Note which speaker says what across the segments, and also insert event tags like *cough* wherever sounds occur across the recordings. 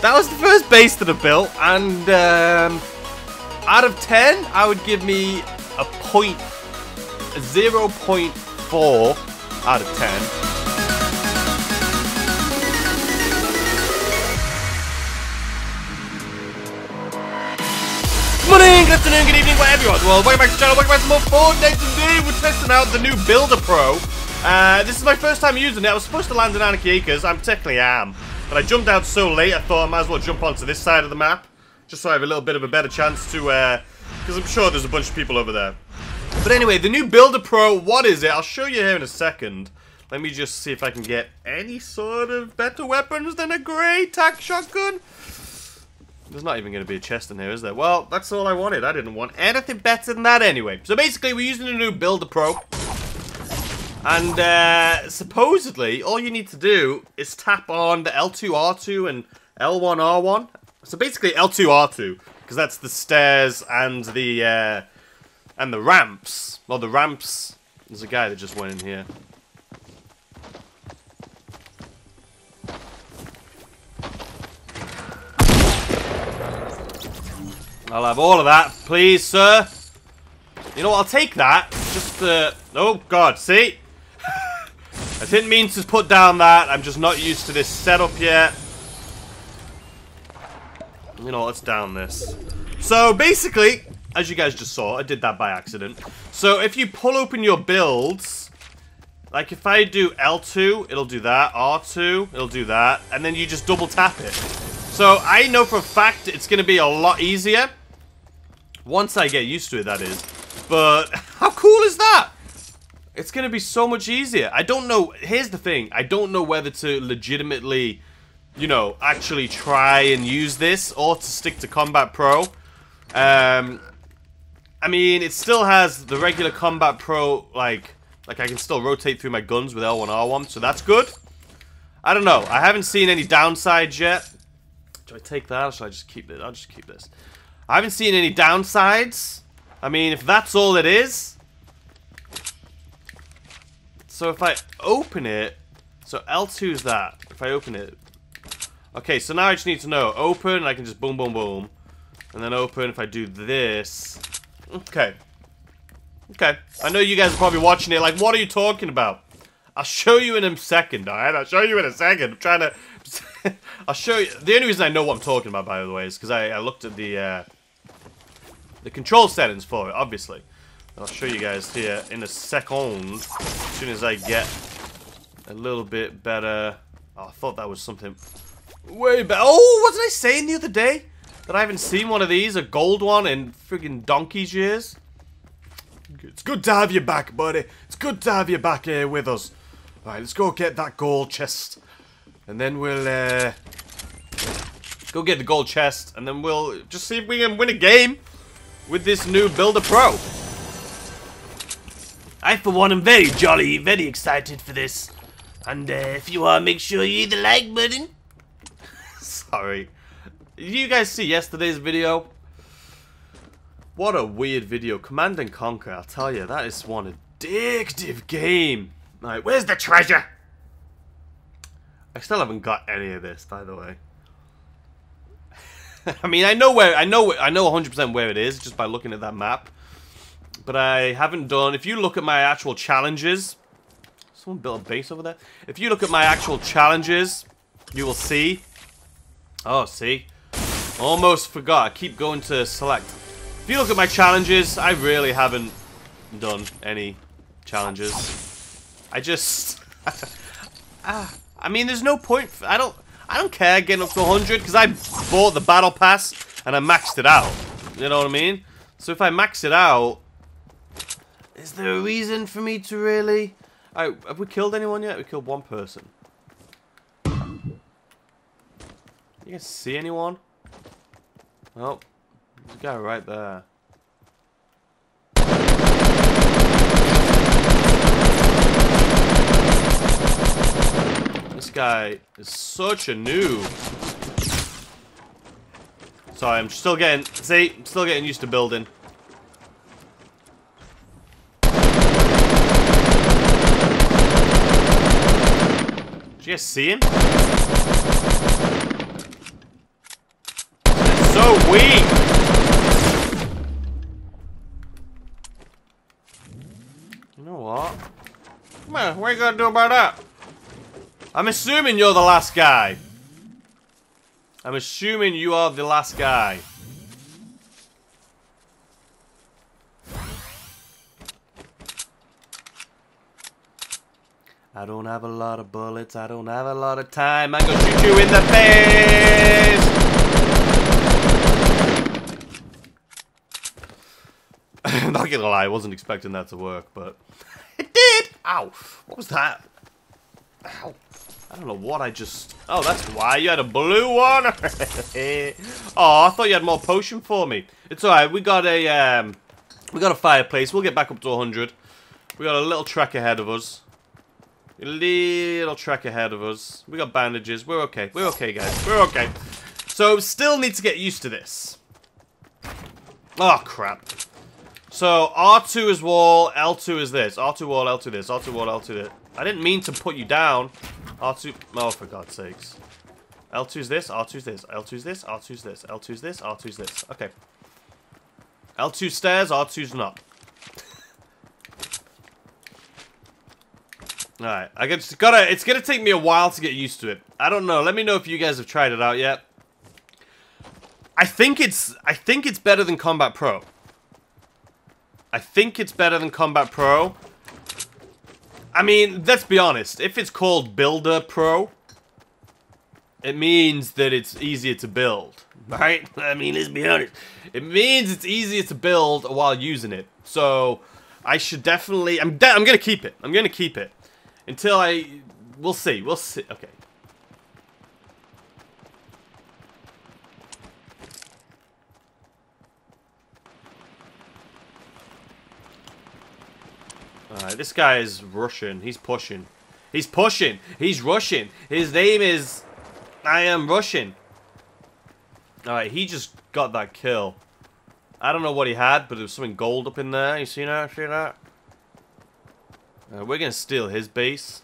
Speaker 1: that was the first base that I built, and um, out of 10, I would give me a point, a 0.4 out of 10. morning, good afternoon, good evening, whatever you want. Well, welcome back to the channel, welcome back to more Fortnite. Today we're testing out the new Builder Pro. Uh, this is my first time using it. I was supposed to land in Anarchy Acres, I'm technically am. But I jumped out so late, I thought I might as well jump onto this side of the map. Just so I have a little bit of a better chance to, because uh, I'm sure there's a bunch of people over there. But anyway, the new Builder Pro, what is it? I'll show you here in a second. Let me just see if I can get any sort of better weapons than a grey tac shotgun. There's not even going to be a chest in here, is there? Well, that's all I wanted. I didn't want anything better than that anyway. So basically, we're using the new Builder Pro. And uh, supposedly, all you need to do is tap on the L2R2 and L1R1. So basically, L2R2, because that's the stairs and the uh, and the ramps. Well, the ramps. There's a guy that just went in here. I'll have all of that, please, sir. You know what, I'll take that. Just, uh, oh, God, see? I didn't mean to put down that. I'm just not used to this setup yet. You know, let's down this. So, basically, as you guys just saw, I did that by accident. So, if you pull open your builds, like if I do L2, it'll do that. R2, it'll do that. And then you just double tap it. So, I know for a fact it's going to be a lot easier once I get used to it, that is. But *laughs* how cool is that? It's going to be so much easier. I don't know. Here's the thing. I don't know whether to legitimately, you know, actually try and use this or to stick to Combat Pro. Um, I mean, it still has the regular Combat Pro, like, like I can still rotate through my guns with L1R1, so that's good. I don't know. I haven't seen any downsides yet. Do I take that or should I just keep it? I'll just keep this. I haven't seen any downsides. I mean, if that's all it is. So if I open it, so L2 is that. If I open it. Okay, so now I just need to know. Open, I can just boom, boom, boom. And then open if I do this. Okay. Okay. I know you guys are probably watching it like, what are you talking about? I'll show you in a second, alright? I'll show you in a second. I'm trying to... *laughs* I'll show you... The only reason I know what I'm talking about, by the way, is because I, I looked at the... Uh, the control settings for it, obviously. I'll show you guys here in a second, as soon as I get a little bit better. Oh, I thought that was something way better. Oh, what did I say the other day? That I haven't seen one of these, a gold one, in friggin' donkey's years? It's good to have you back, buddy. It's good to have you back here with us. Alright, let's go get that gold chest. And then we'll, uh... Go get the gold chest, and then we'll just see if we can win a game with this new Builder Pro. I, for one, am very jolly, very excited for this. And uh, if you are, make sure you hit the like button. *laughs* Sorry. Did you guys see yesterday's video? What a weird video. Command and Conquer, I'll tell you, that is one addictive game. Like, where's the treasure? I still haven't got any of this, by the way. *laughs* I mean, I know where I know I know 100% where it is just by looking at that map. But I haven't done. If you look at my actual challenges, someone built a base over there. If you look at my actual challenges, you will see. Oh, see, almost forgot. I keep going to select. If you look at my challenges, I really haven't done any challenges. I just. *laughs* ah, I mean, there's no point. I don't. I don't care getting up to 100 because I bought the battle pass and I maxed it out. You know what I mean? So if I max it out, is there a reason for me to really... Oh, have we killed anyone yet? We killed one person. You can see anyone? Oh, there's a guy right there. This guy is such a noob. Sorry, I'm still getting... See? I'm still getting used to building. Did you see him? so weak. You know what? Come on, what are you gonna do about that? I'm assuming you're the last guy. I'm assuming you are the last guy. I don't have a lot of bullets. I don't have a lot of time. I'm gonna shoot you in the face! *laughs* Not gonna lie, I wasn't expecting that to work, but *laughs* it did! Ow! What was that? Ow. I don't know what I just... Oh, that's why you had a blue one! *laughs* oh, I thought you had more potion for me. It's alright, we got a, um... We got a fireplace. We'll get back up to 100. We got a little trek ahead of us. A little trek ahead of us. We got bandages. We're okay. We're okay, guys. We're okay. So, still need to get used to this. Oh, crap. So, R2 is wall, L2 is this. R2 wall, L2 this. R2 wall, L2 this. I didn't mean to put you down. R2... Oh, for God's sakes. L2's this, R2's this, L2's this, R2's this, L2's this, R2's this. Okay. L2 stairs, R2's not. Alright, I just gotta, it's gonna take me a while to get used to it. I don't know, let me know if you guys have tried it out yet. I think it's, I think it's better than Combat Pro. I think it's better than Combat Pro. I mean, let's be honest, if it's called Builder Pro, it means that it's easier to build, *laughs* right? I mean, let's be honest. It means it's easier to build while using it. So, I should definitely, I'm, de I'm gonna keep it. I'm gonna keep it. Until I... We'll see. We'll see. Okay. Alright, this guy is rushing. He's pushing. He's pushing. He's rushing. His name is... I am rushing. Alright, he just got that kill. I don't know what he had, but there was something gold up in there. You see that? See that? Uh, we're to steal his base.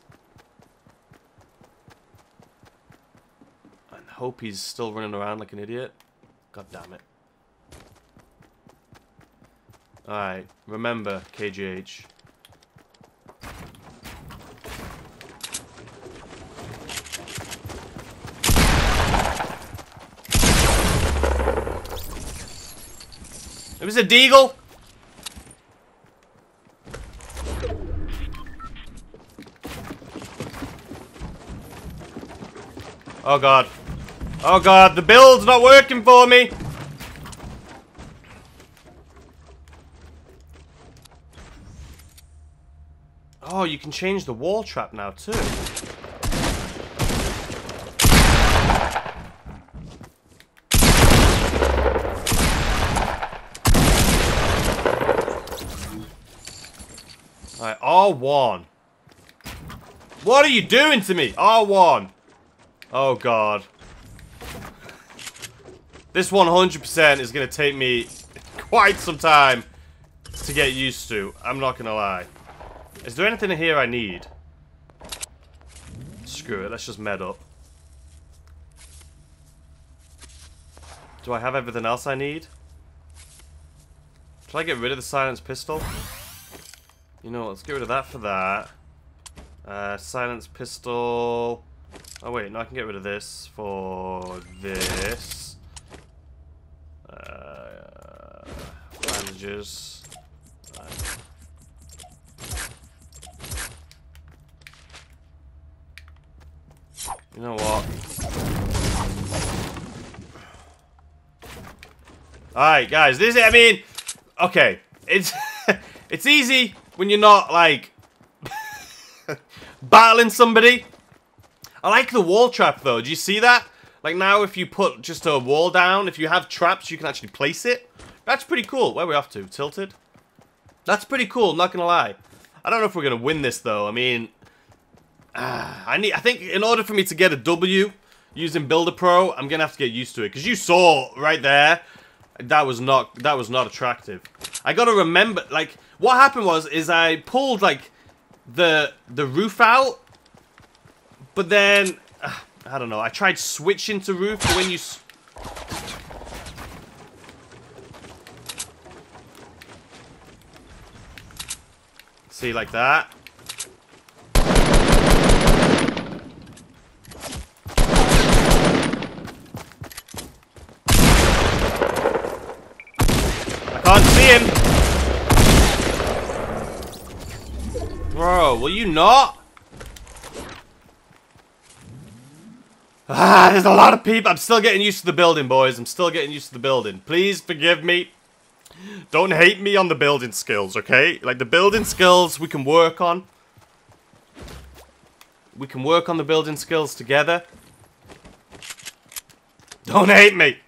Speaker 1: And hope he's still running around like an idiot. God damn it. Alright, remember, KJH. It was a deagle. Oh god. Oh god, the build's not working for me! Oh, you can change the wall trap now too. Alright, R1. What are you doing to me? R1. Oh, God. This 100% is going to take me quite some time to get used to. I'm not going to lie. Is there anything in here I need? Screw it, let's just med up. Do I have everything else I need? Should I get rid of the silence pistol? You know, let's get rid of that for that. Uh, silence pistol... Oh wait, now I can get rid of this for this. Uh, bandages. You know what? Alright, guys, this I mean, okay, it's *laughs* it's easy when you're not like *laughs* battling somebody I like the wall trap, though. Do you see that? Like, now if you put just a wall down, if you have traps, you can actually place it. That's pretty cool. Where are we off to? Tilted? That's pretty cool, not gonna lie. I don't know if we're gonna win this, though. I mean... Uh, I need. I think in order for me to get a W using Builder Pro, I'm gonna have to get used to it. Because you saw right there, that was not that was not attractive. I gotta remember, like, what happened was, is I pulled, like, the the roof out, but then, uh, I don't know. I tried switching to roof, but when you... See, like that. I can't see him! Bro, will you not? Ah, there's a lot of people. I'm still getting used to the building, boys. I'm still getting used to the building. Please forgive me. Don't hate me on the building skills, okay? Like, the building skills we can work on. We can work on the building skills together. Don't hate me.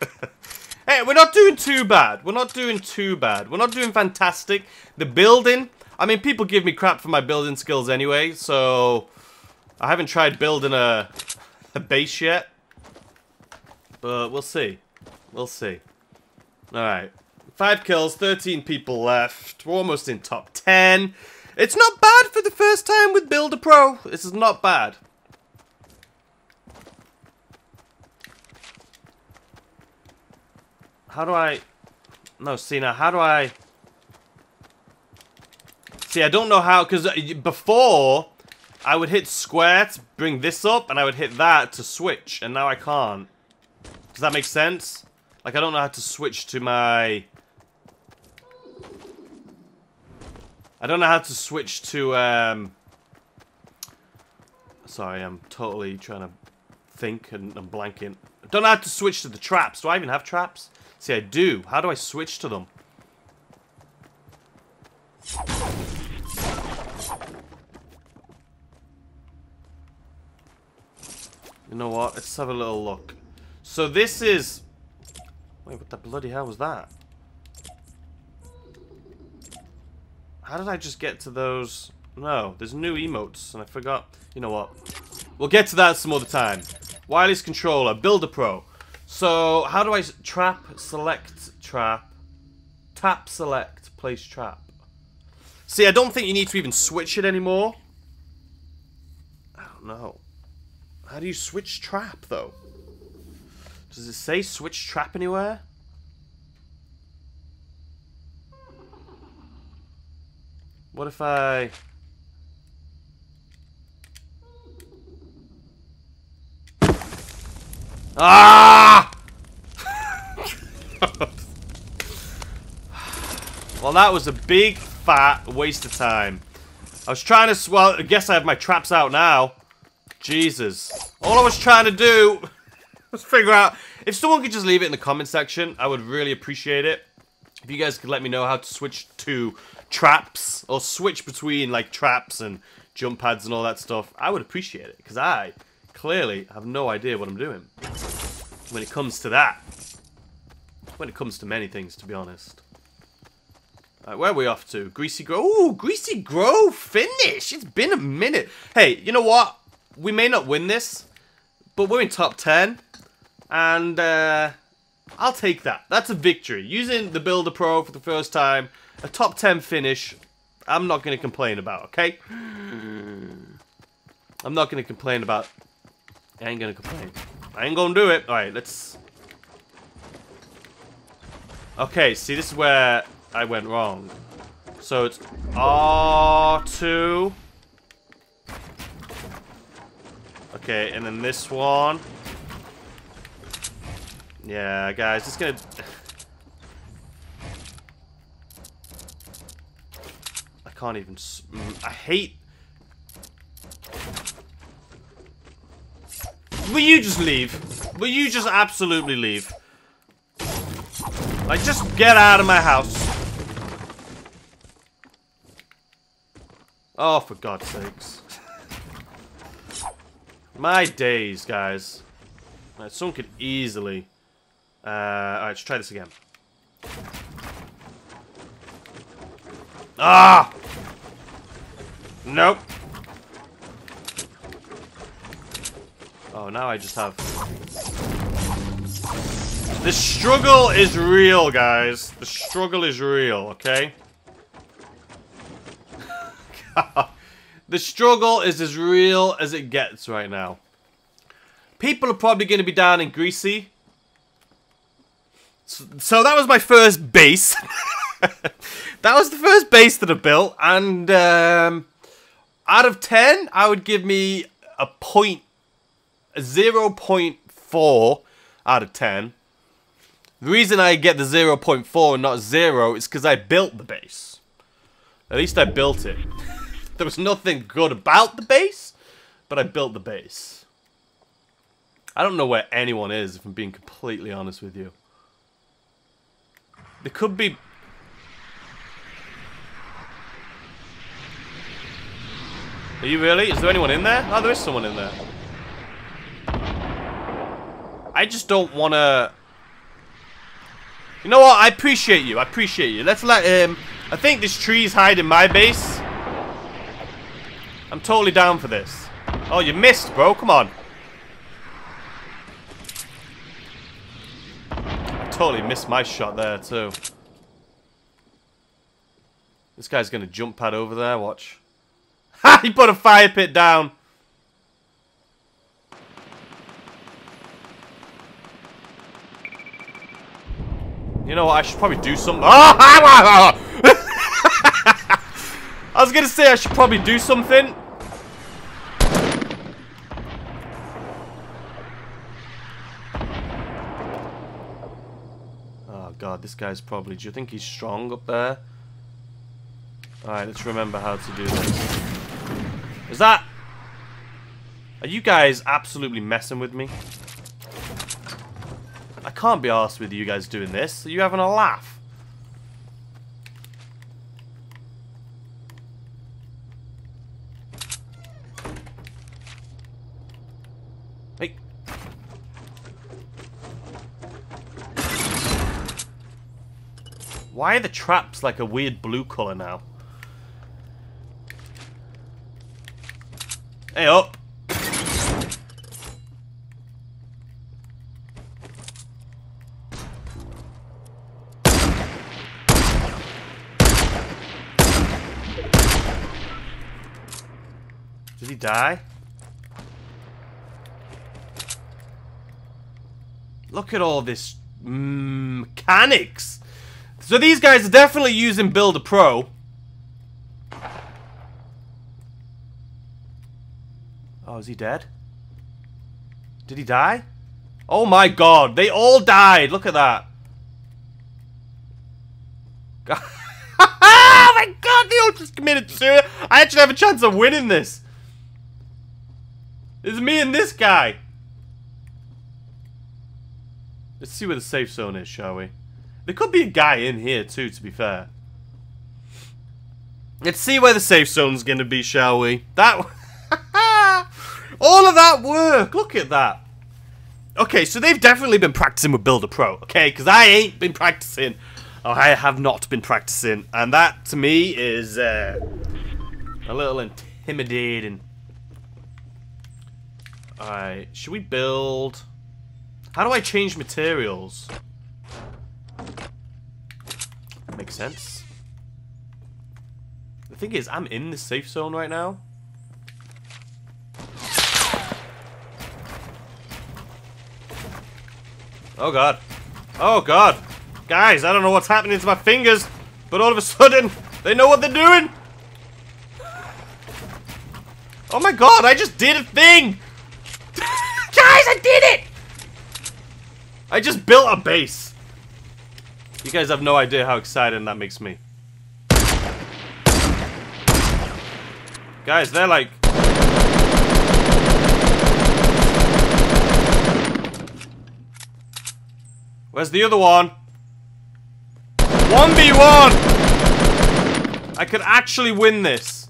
Speaker 1: *laughs* hey, we're not doing too bad. We're not doing too bad. We're not doing fantastic. The building... I mean, people give me crap for my building skills anyway, so... I haven't tried building a, a base yet. But we'll see. We'll see. Alright. Five kills, 13 people left. We're almost in top 10. It's not bad for the first time with Builder Pro. This is not bad. How do I... No, see now, how do I... See, I don't know how, because uh, before, I would hit square to bring this up, and I would hit that to switch, and now I can't. Does that make sense? Like, I don't know how to switch to my... I don't know how to switch to, um... Sorry, I'm totally trying to think and I'm blanking. I don't know how to switch to the traps. Do I even have traps? See, I do. How do I switch to them? You know what? Let's have a little look. So this is... Wait, what the bloody hell was that? How did I just get to those... No, there's new emotes, and I forgot. You know what? We'll get to that some other time. Wireless controller, Builder Pro. So, how do I... Trap, select, trap. Tap, select, place trap. See, I don't think you need to even switch it anymore. I don't know. How do you switch trap, though? Does it say switch trap anywhere? What if I... Ah! *laughs* well, that was a big, fat waste of time. I was trying to... Well, I guess I have my traps out now. Jesus. All I was trying to do *laughs* was figure out... If someone could just leave it in the comment section, I would really appreciate it. If you guys could let me know how to switch to traps, or switch between, like, traps and jump pads and all that stuff, I would appreciate it. Because I clearly have no idea what I'm doing. When it comes to that. When it comes to many things, to be honest. Right, where are we off to? Greasy Grove. Ooh, Greasy Grove finish. It's been a minute. Hey, you know what? we may not win this, but we're in top 10. And uh, I'll take that. That's a victory. Using the Builder Pro for the first time, a top 10 finish, I'm not going to complain about, okay? *sighs* I'm not going to complain about... I ain't going to complain. I ain't going to do it. Alright, let's... Okay, see, this is where I went wrong. So it's R2... Okay, and then this one. Yeah, guys, just gonna... *sighs* I can't even... Mm, I hate... Will you just leave? Will you just absolutely leave? Like, just get out of my house. Oh, for God's sakes. My days, guys. Right, someone could easily... Uh, Alright, let's try this again. Ah! Nope. Oh, now I just have... The struggle is real, guys. The struggle is real, okay? *laughs* The struggle is as real as it gets right now. People are probably going to be down in Greasy. So, so that was my first base. *laughs* that was the first base that I built, and um, out of 10, I would give me a point, a 0.4 out of 10. The reason I get the 0.4 and not 0 is because I built the base. At least I built it. *laughs* there was nothing good about the base, but I built the base. I don't know where anyone is, if I'm being completely honest with you. There could be... Are you really? Is there anyone in there? Oh, there is someone in there. I just don't want to... You know what? I appreciate you. I appreciate you. Let's let him... I think this tree's hiding my base. I'm totally down for this. Oh, you missed, bro. Come on. I totally missed my shot there, too. This guy's going to jump pad over there, watch. *laughs* Ha! He put a fire pit down! You know what, I should probably do something. *laughs* I was going to say I should probably do something. god, this guy's probably... Do you think he's strong up there? Alright, let's remember how to do this. Is that... Are you guys absolutely messing with me? I can't be arsed with you guys doing this. Are you having a laugh? Why are the traps like a weird blue colour now? Hey up! Did he die? Look at all this mechanics! So these guys are definitely using Build Builder Pro. Oh, is he dead? Did he die? Oh my god, they all died. Look at that. *laughs* oh my god, they all just committed suicide. I actually have a chance of winning this. It's me and this guy. Let's see where the safe zone is, shall we? There could be a guy in here too, to be fair. Let's see where the safe zone's gonna be, shall we? That... *laughs* All of that work! Look at that! Okay, so they've definitely been practicing with Builder Pro, okay? Because I ain't been practicing. Oh, I have not been practicing. And that, to me, is uh, a little intimidating. Alright, should we build... How do I change materials? Makes sense. The thing is, I'm in the safe zone right now. Oh god. Oh god. Guys, I don't know what's happening to my fingers, but all of a sudden, they know what they're doing. Oh my god, I just did a thing! *laughs* Guys, I did it! I just built a base. You guys have no idea how exciting that makes me. Guys, they're like... Where's the other one? 1v1! I could actually win this.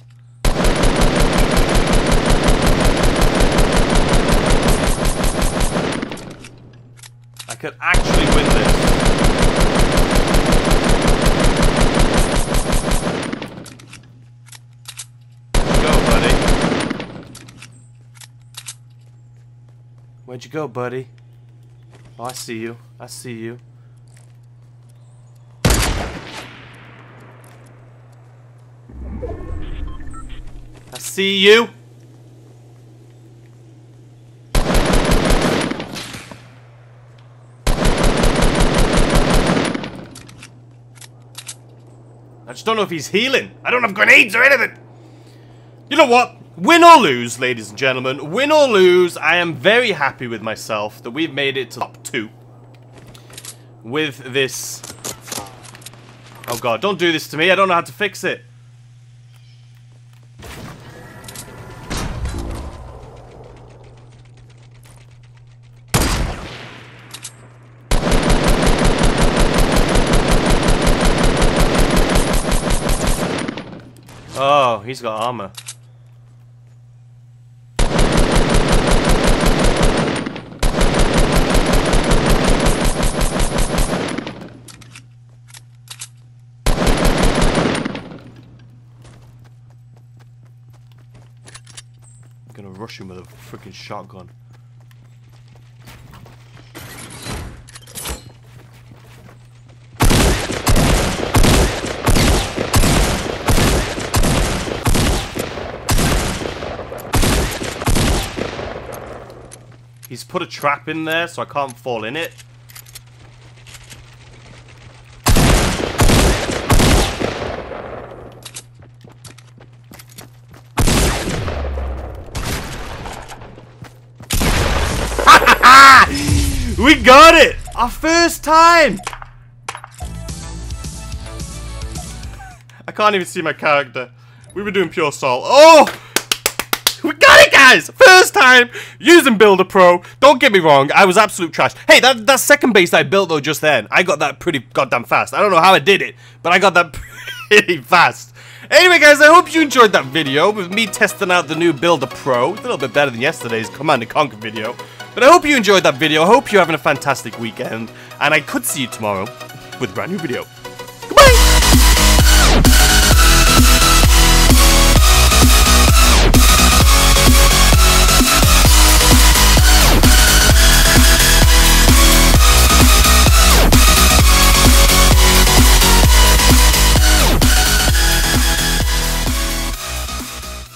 Speaker 1: I could actually win this. Where'd you go, buddy? Oh, I see you. I see you. I see you. I just don't know if he's healing. I don't have grenades or anything. You know what? Win or lose, ladies and gentlemen, win or lose, I am very happy with myself that we've made it to top two. With this... Oh god, don't do this to me, I don't know how to fix it. Oh, he's got armor. Him with a freaking shotgun. He's put a trap in there, so I can't fall in it. we got it! Our first time! I can't even see my character. We were doing pure salt. Oh! We got it, guys! First time using Builder Pro. Don't get me wrong, I was absolute trash. Hey, that, that second base I built, though, just then, I got that pretty goddamn fast. I don't know how I did it, but I got that *laughs* pretty fast. Anyway, guys, I hope you enjoyed that video with me testing out the new Builder Pro. It's a little bit better than yesterday's Command & Conquer video. But I hope you enjoyed that video. I hope you're having a fantastic weekend. And I could see you tomorrow with a brand new video.